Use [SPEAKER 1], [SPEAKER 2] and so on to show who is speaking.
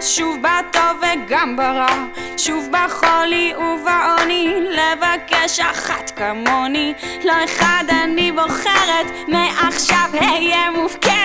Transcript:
[SPEAKER 1] שוב בטוב וגם ברע, שוב בחולי ובעוני, לבקש אחת כמוני, לא אחד אני בוחרת, מעכשיו אהיה מופקרת.